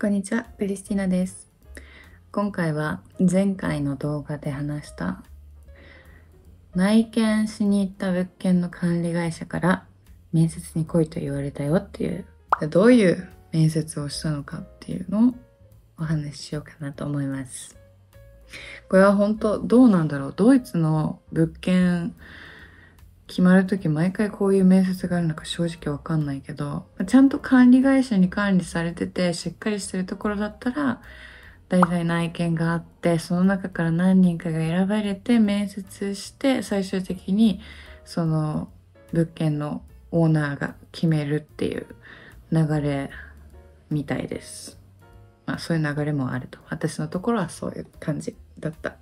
こんにちは、クリスティナです。今回は前回の動画で話した内見しに行った物件の管理会社から面接に来いと言われたよっていう、どういう面接をしたのかっていうのをお話ししようかなと思います。これは本当どうなんだろう？ドイツの物件決まるとき毎回こういう面接があるのか正直わかんないけど、ちゃんと管理会社に管理されててしっかりしてるところだったら、大体内見があって、その中から何人かが選ばれて面接して、最終的にその物件のオーナーが決めるっていう流れみたいです。まあそういう流れもあると。私のところはそういう感じだった。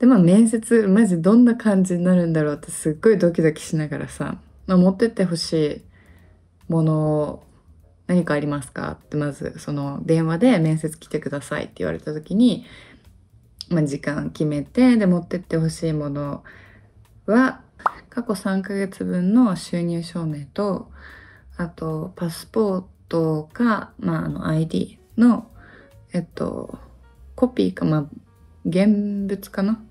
でまあ面接マジどんな感じになるんだろうってすっごいドキドキしながらさ、まあ、持ってってほしいものを何かありますか？ってまずその電話で面接来てくださいって言われた時に、まあ、時間決めてで持ってってほしいものは過去3ヶ月分の収入証明とあとパスポートか、まあ、あの ID のえっとコピーかまあ現物かな？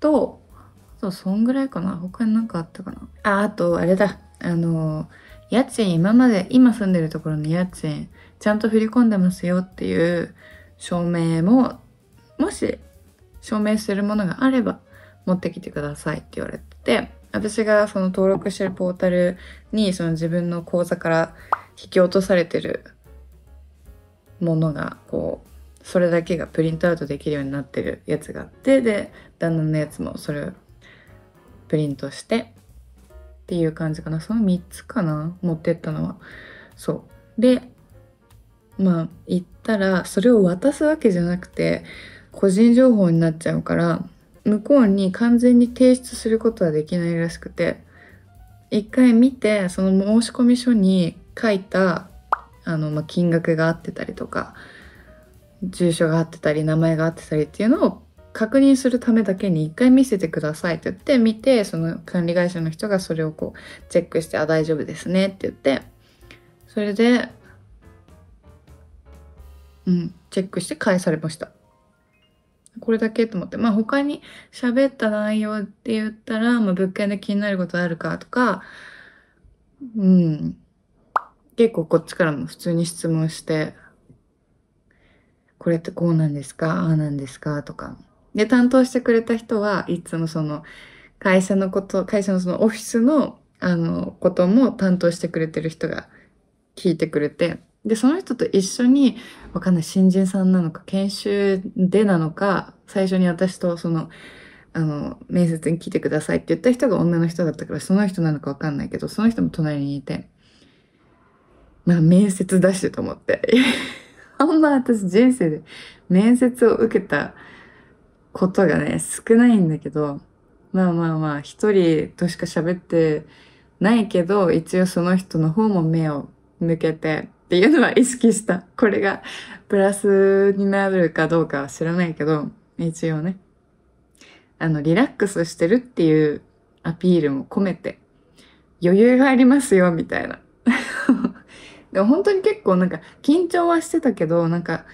と、そう、そんぐらいかな。他になんかあったかな。あ、あと、あれだ。あの、家賃、今まで、今住んでるところの家賃、ちゃんと振り込んでますよっていう証明も、もし、証明するものがあれば、持ってきてくださいって言われてて、私がその登録してるポータルに、その自分の口座から引き落とされてるものが、こう、それだけがプリントアウトできるようになってるやつがあってで旦那のやつもそれをプリントしてっていう感じかな。その3つかな持ってったのは。そう。でまあ行ったらそれを渡すわけじゃなくて個人情報になっちゃうから向こうに完全に提出することはできないらしくて一回見てその申込書に書いたあの、まあ、金額が合ってたりとか住所が合ってたり名前が合ってたりっていうのを確認するためだけに一回見せてくださいって言って見てその管理会社の人がそれをこうチェックして「あ大丈夫ですね」って言ってそれでうんチェックして返されました。これだけと思って。まあ他に喋った内容って言ったら、まあ、物件で気になることあるかとかうん。結構こっちからも普通に質問してこれってこうなんですか？ああなんですか？とか。で、担当してくれた人はいつもその会社のこと、会社のそのオフィスのあのことも担当してくれてる人が聞いてくれて、で、その人と一緒に、わかんない、新人さんなのか、研修でなのか、最初に私とその、あの、面接に来てくださいって言った人が女の人だったから、その人なのかわかんないけど、その人も隣にいて、まあ、面接だしてと思って。あんま私人生で面接を受けたことがね、少ないんだけど、まあまあまあ、一人としか喋ってないけど、一応その人の方も目を向けてっていうのは意識した。これがプラスになるかどうかは知らないけど、一応ね、あの、リラックスしてるっていうアピールも込めて、余裕がありますよ、みたいな。でも本当に結構なんか緊張はしてたけど、なんか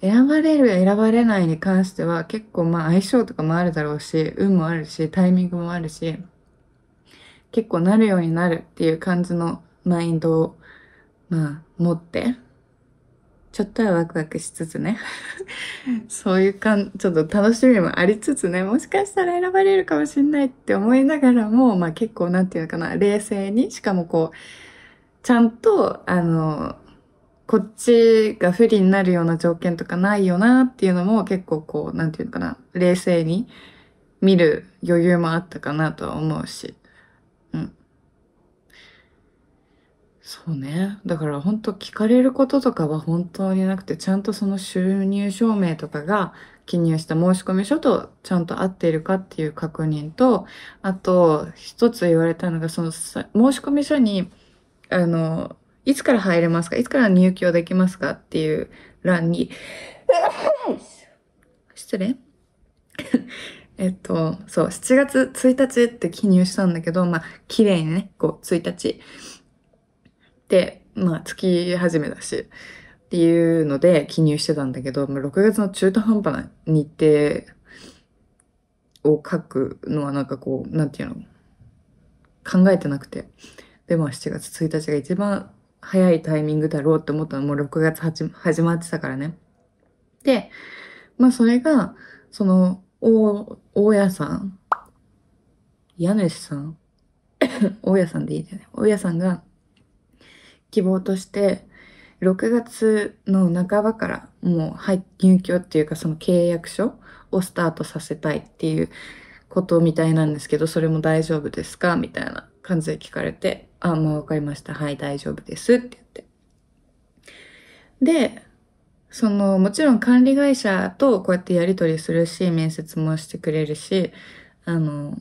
選ばれる選ばれないに関しては結構まあ相性とかもあるだろうし、運もあるし、タイミングもあるし、結構なるようになるっていう感じのマインドをまあ持って、ちょっとはワクワクしつつね、そういう感ちょっと楽しみもありつつね、もしかしたら選ばれるかもしれないって思いながらも、まあ結構なんていうのかな、冷静に、しかもこう、ちゃんと、あの、こっちが不利になるような条件とかないよなっていうのも結構こう、なんていうのかな、冷静に見る余裕もあったかなとは思うし。うん。そうね。だから本当聞かれることとかは本当になくて、ちゃんとその収入証明とかが記入した申込書とちゃんと合っているかっていう確認と、あと、一つ言われたのが、そのさ申込書に、あの、いつから入れますか？いつから入居できますか？っていう欄に、失礼 えっと、そう、7月1日って記入したんだけど、まあ、綺麗にね、こう、1日。で、まあ、月始めだし。っていうので記入してたんだけど、6月の中途半端な日程を書くのはなんかこう、なんていうの？考えてなくて。で、まあ7月1日が一番早いタイミングだろうって思ったのもう6月始まってたからね。で、まあそれが、その、大、大家さん、家主さん 大家さんでいいんだよね。大家さんが希望として、6月の半ばからもう入入居っていうかその契約書をスタートさせたいっていうことみたいなんですけど、それも大丈夫ですか？みたいな感じで聞かれて、あ、もうわかりました。はい、大丈夫ですって言って。で、その、もちろん管理会社とこうやってやり取りするし、面接もしてくれるし、あの、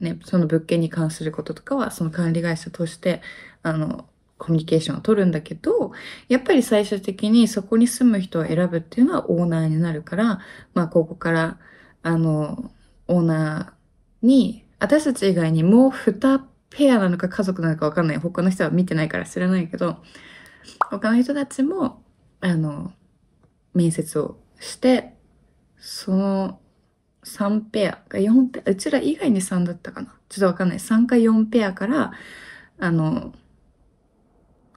ね、その物件に関することとかは、その管理会社として、あの、コミュニケーションを取るんだけど、やっぱり最終的にそこに住む人を選ぶっていうのはオーナーになるから、まあ、ここから、あの、オーナーに、私たち以外にもう2ペアなのか家族なのかわかんない。他の人は見てないから知らないけど、他の人たちも、あの、面接をして、その3ペア、4ペア、うちら以外に3だったかな。ちょっとわかんない。3か4ペアから、あの、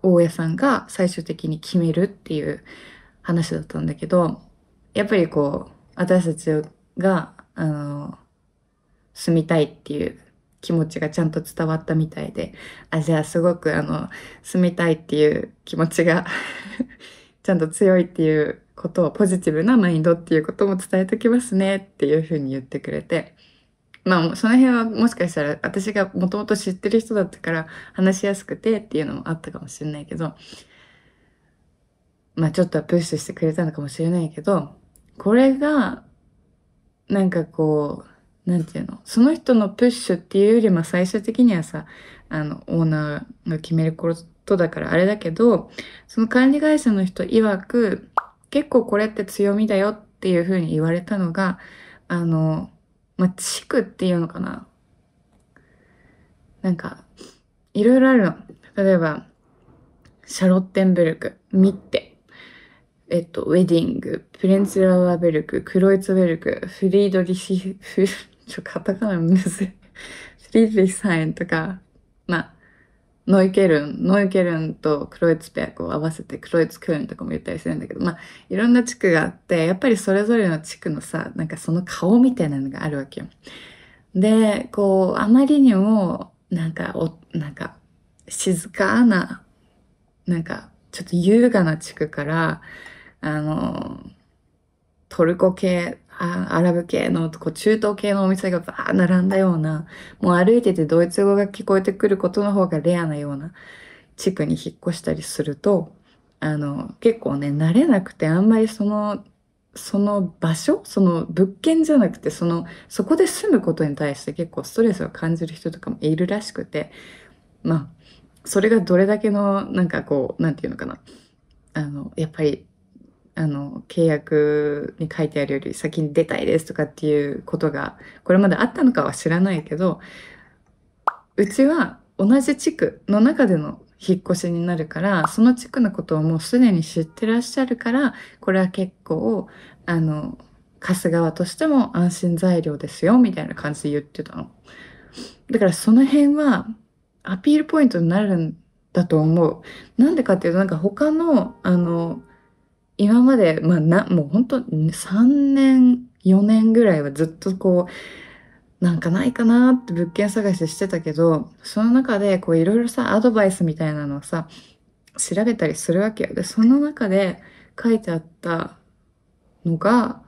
大家さんが最終的に決めるっていう話だったんだけど、やっぱりこう、私たちが、あの、住みたいっていう気持ちがちゃんと伝わったみたいで、あ、じゃあすごくあの、住みたいっていう気持ちが ちゃんと強いっていうことを、ポジティブなマインドっていうことも伝えときますねっていうふうに言ってくれて、まあ、その辺はもしかしたら私がもともと知ってる人だったから話しやすくてっていうのもあったかもしれないけど、まあちょっとはプッシュしてくれたのかもしれないけど、これが、なんかこう、なんていうの、その人のプッシュっていうよりも最終的にはさ、あの、オーナーが決めることだからあれだけど、その管理会社の人曰く、結構これって強みだよっていうふうに言われたのが、あの、まあ、地区っていうのかな。なんか、いろいろあるの。例えば、シャロッテンブルク、ミッテ、えっと、ウェディング、プレンツラワーベルク、クロイツベルク、フリードリヒ、フ、ちょ、カタカナむずい。フリーリヒサインとか、まあ、ノイケルン、ノイケルンとクロイツペアクを合わせてクロイツクルンとかも言ったりするんだけど、まあ、いろんな地区があって、やっぱりそれぞれの地区のさ、なんかその顔みたいなのがあるわけよ。で、こう、あまりにも、なんか、お、なんか、静かな、なんか、ちょっと優雅な地区から、あの、トルコ系、あアラブ系の、こう中東系のお店がバー並んだような、もう歩いててドイツ語が聞こえてくることの方がレアなような地区に引っ越したりすると、あの、結構ね、慣れなくてあんまりその、その場所その物件じゃなくて、その、そこで住むことに対して結構ストレスを感じる人とかもいるらしくて、まあ、それがどれだけの、なんかこう、なんていうのかな。あの、やっぱりあの、契約に書いてあるより先に出たいですとかっていうことが、これまであったのかは知らないけど、うちは同じ地区の中での引っ越しになるから、その地区のことをもうすでに知ってらっしゃるから、これは結構、あの、貸す側としても安心材料ですよ、みたいな感じで言ってたの。だからその辺はアピールポイントになるんだと思う。なんでかっていうと、なんか他の、あの、今まで、まあな、もう本当3年、4年ぐらいはずっとこう、なんかないかなって物件探ししてたけど、その中でこういろいろさ、アドバイスみたいなのをさ、調べたりするわけよ。で、その中で書いてあったのが、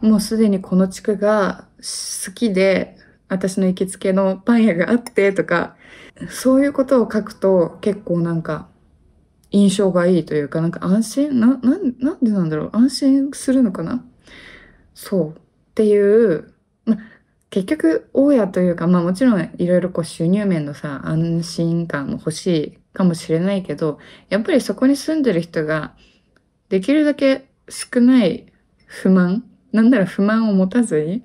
もうすでにこの地区が好きで、私の行きつけのパン屋があってとか、そういうことを書くと結構なんか印象がいいというか、なんか安心な、な、なんでなんだろう安心するのかな？そう。っていう、ま、結局、大家というか、まあもちろんいろいろこう収入面のさ、安心感も欲しいかもしれないけど、やっぱりそこに住んでる人が、できるだけ少ない不満なんなら不満を持たずに、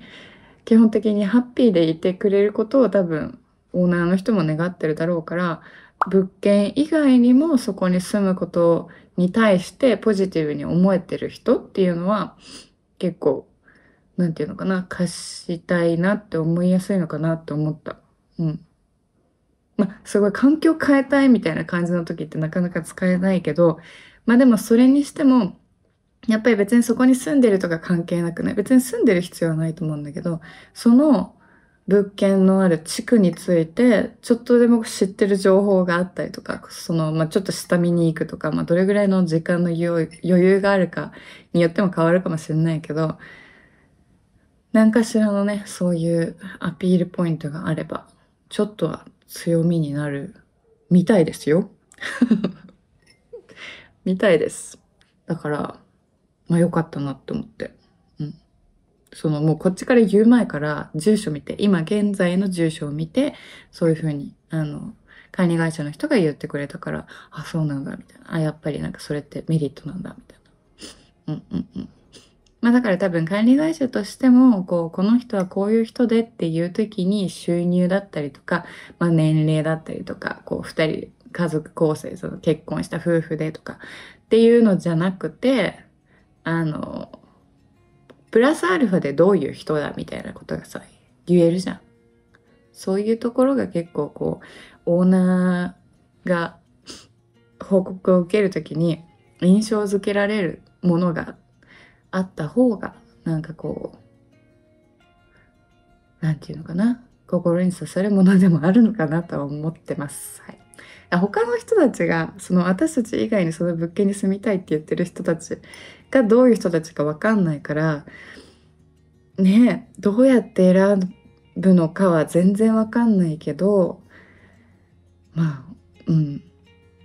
基本的にハッピーでいてくれることを多分、オーナーの人も願ってるだろうから、物件以外にもそこに住むことに対してポジティブに思えてる人っていうのは結構、なんていうのかな、貸したいなって思いやすいのかなって思った。うん。まあ、すごい環境変えたいみたいな感じの時ってなかなか使えないけど、まあでもそれにしても、やっぱり別にそこに住んでるとか関係なくね、別に住んでる必要はないと思うんだけど、その物件のある地区について、ちょっとでも知ってる情報があったりとか、その、まあ、ちょっと下見に行くとか、まあ、どれぐらいの時間の余裕があるかによっても変わるかもしれないけど、何かしらのね、そういうアピールポイントがあれば、ちょっとは強みになるみたいですよ。みたいです。だから、まあ良かったなって思って。そのもうこっちから言う前から住所見て、今現在の住所を見て、そういうふうに、あの、管理会社の人が言ってくれたから、あ、そうなんだ、みたいな。あ、やっぱりなんかそれってメリットなんだ、みたいな。うんうんうん。まあだから多分管理会社としても、こう、この人はこういう人でっていう時に収入だったりとか、まあ年齢だったりとか、こう二人、家族構成、その結婚した夫婦でとかっていうのじゃなくて、あの、プラスアルファでどういう人だみたいなことがさ、言えるじゃん。そういうところが結構こう、オーナーが報告を受けるときに印象づけられるものがあった方が、なんかこう、なんていうのかな。心に刺さるものでもあるのかなとは思ってます。はい。他の人たちが、その私たち以外にその物件に住みたいって言ってる人たちがどういう人たちかわかんないから、ねどうやって選ぶのかは全然わかんないけど、まあ、うん。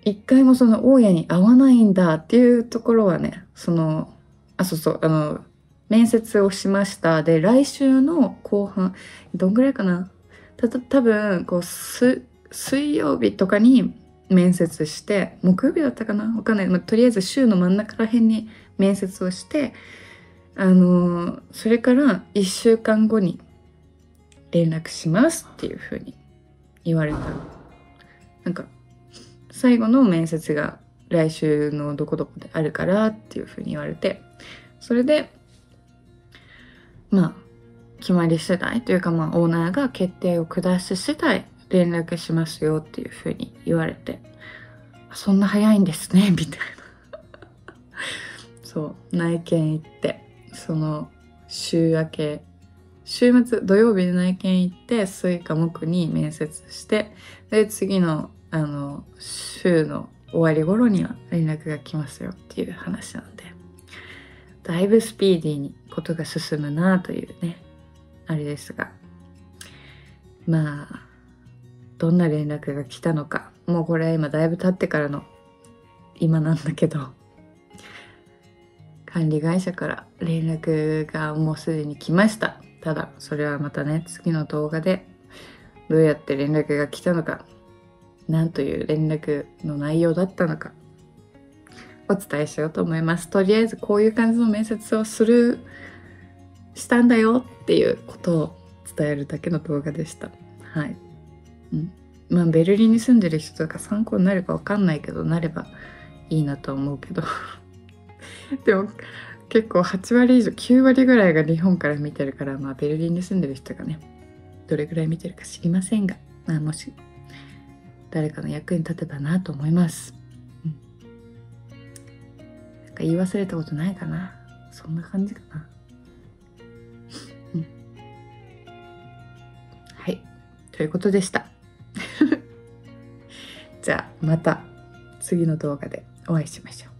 一回もその大家に会わないんだっていうところはね、その、あ、そうそう、あの、面接をしました。で、来週の後半、どんぐらいかな？た、多分こう、す、水曜日とかに面接して、木曜日だったかな？わかんない。まあ、とりあえず週の真ん中ら辺に面接をして、あのー、それから1週間後に連絡しますっていうふうに言われた。なんか、最後の面接が来週のどこどこであるからっていうふうに言われて、それで、まあ、決まり次第というかまあオーナーが決定を下し次第連絡しますよっていうふうに言われて、そんな早いんですね、みたいな。そう、内見行って、その週明け、週末土曜日で内見行って、水火木に面接して、で、次の、あの、週の終わり頃には連絡が来ますよっていう話なんで、だいぶスピーディーにことが進むなというね、あれですが、まあ、どんな連絡が来たのか。もうこれは今だいぶ経ってからの今なんだけど。管理会社から連絡がもうすでに来ました。ただそれはまたね次の動画でどうやって連絡が来たのか。何という連絡の内容だったのか。お伝えしようと思います。とりあえずこういう感じの面接をするしたんだよっていうことを伝えるだけの動画でした。はい。まあベルリンに住んでる人とか参考になるか分かんないけどなればいいなと思うけど。でも結構8割以上9割ぐらいが日本から見てるからまあベルリンに住んでる人がねどれぐらい見てるか知りませんが、まあ、もし誰かの役に立てばなと思います、うん、なんか言い忘れたことないかな。そんな感じかな。うん。はい。ということでした。じゃあまた次の動画でお会いしましょう。